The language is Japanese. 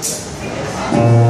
ます。